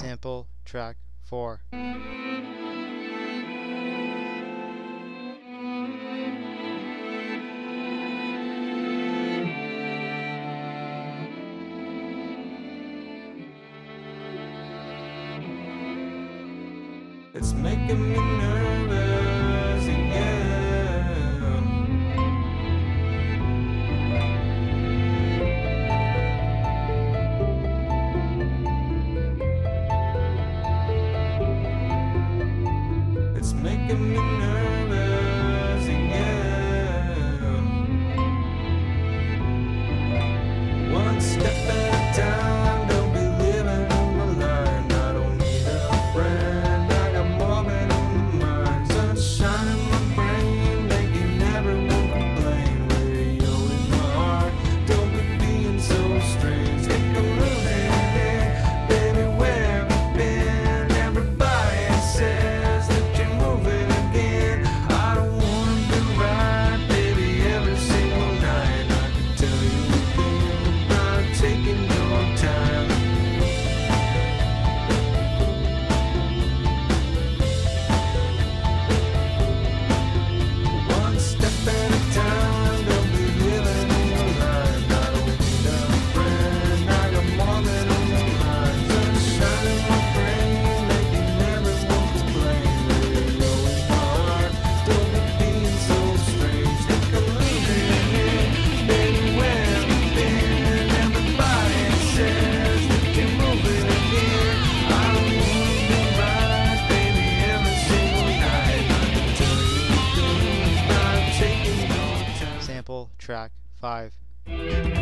Sample Track 4. It's making me nervous. in track 5.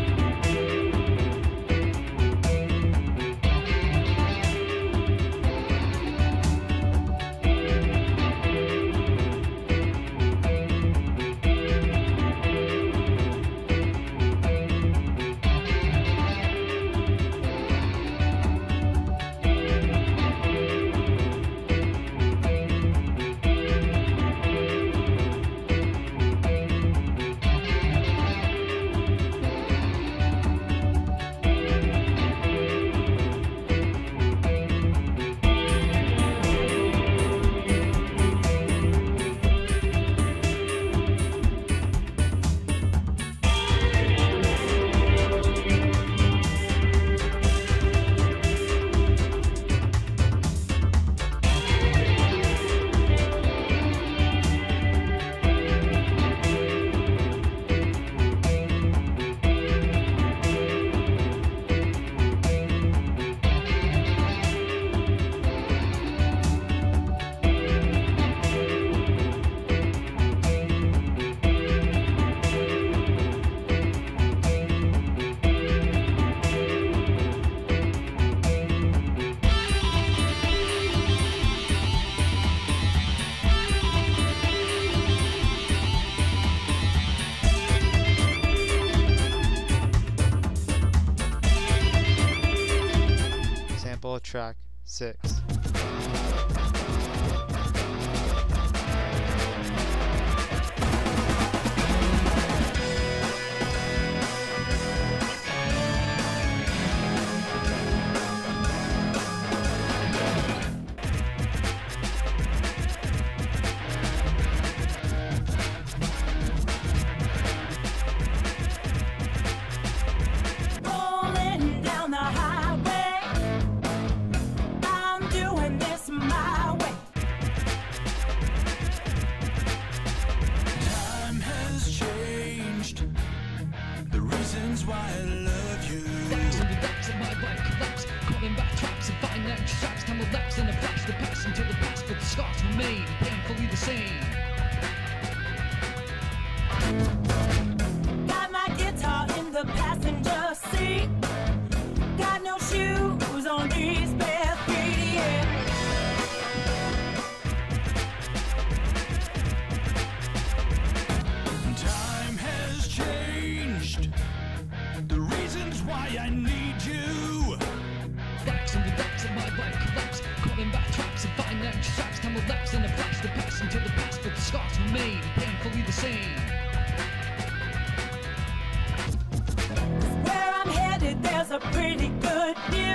sample track 6. reasons why I love you. And raps of my life collapse. Traps and traps. Time a flash. The past, but the scars remain painfully the same. Got my guitar in the passenger seat. Got no shoes on these. to the past that the scars remain painfully the same. Where I'm headed, there's a pretty good.